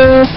Cheers.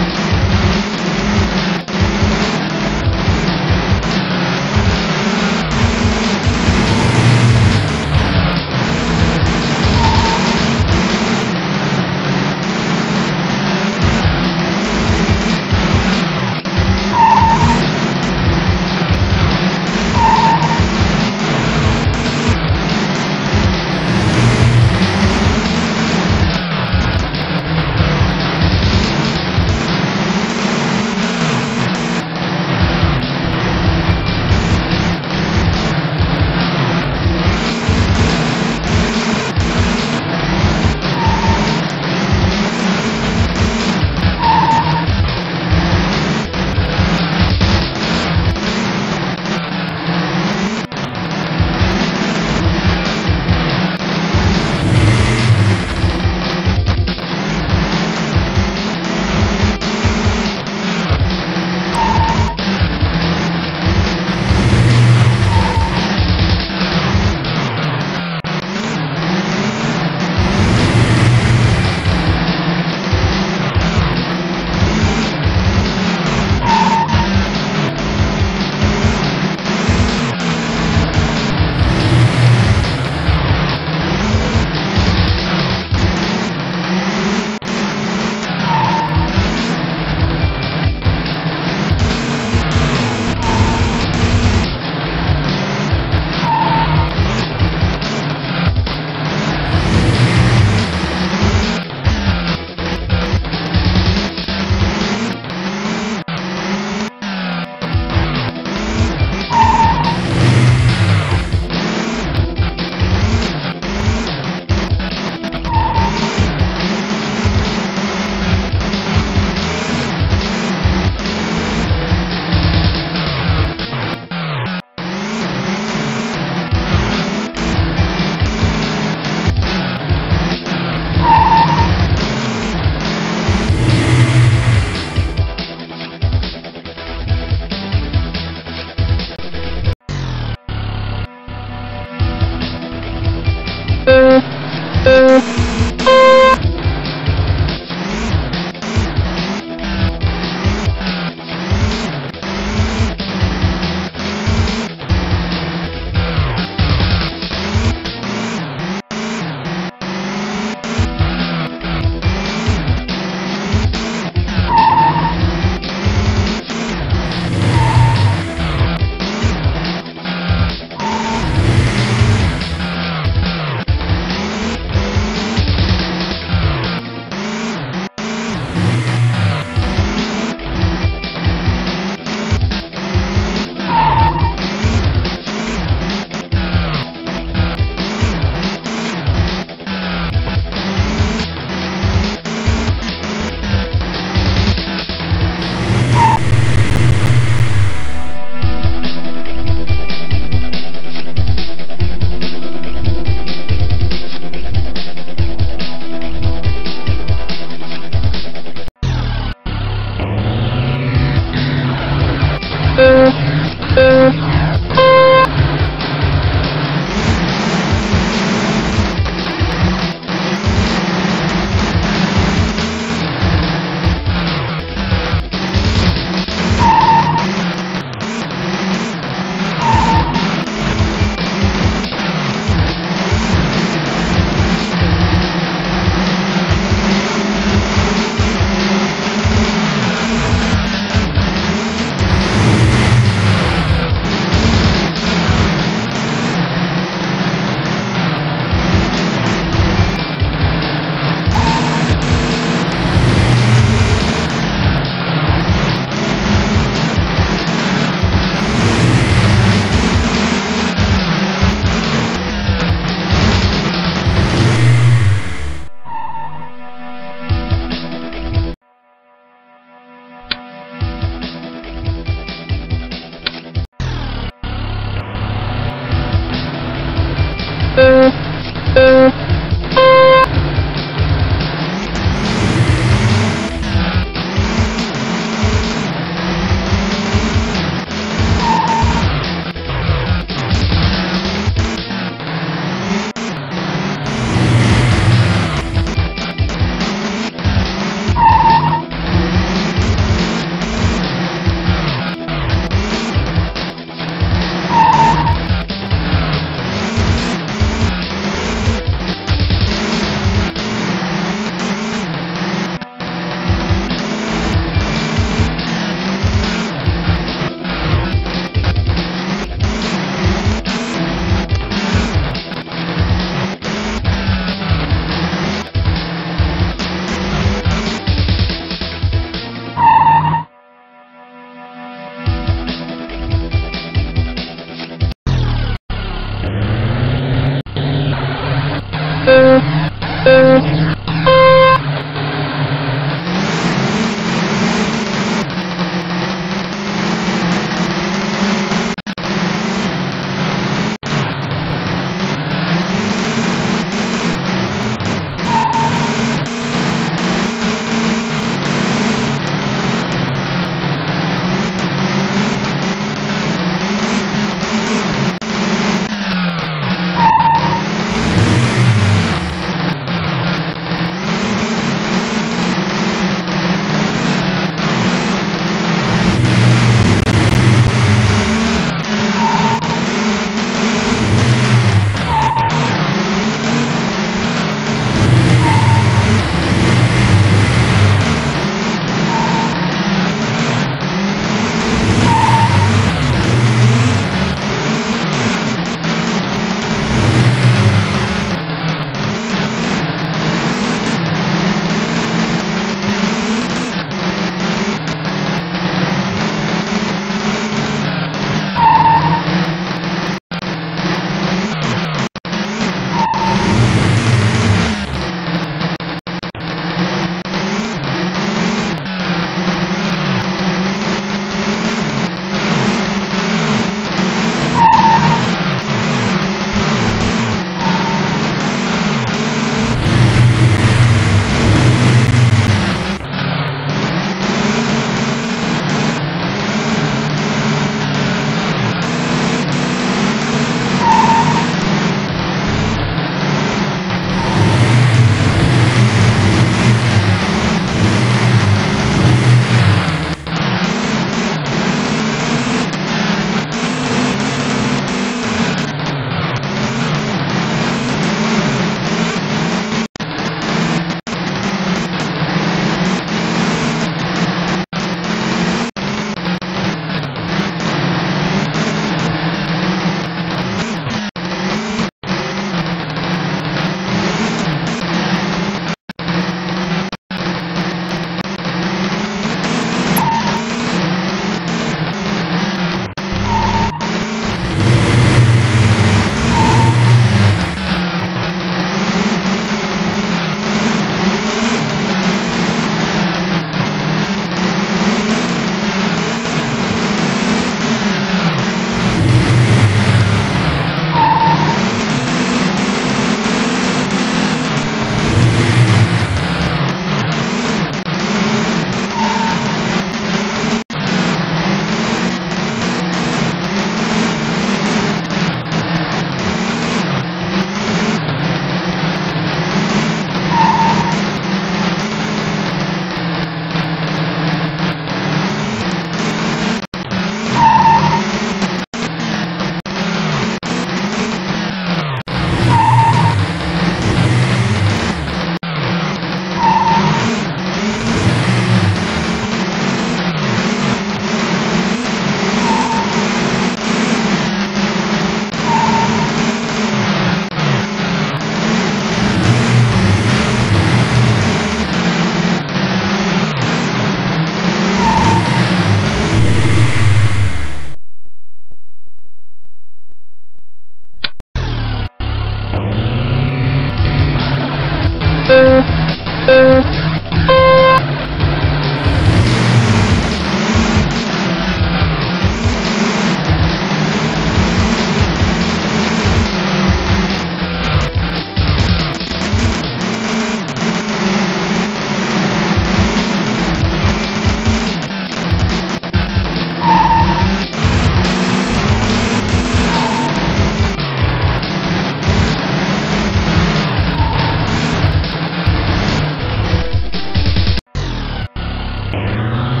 Música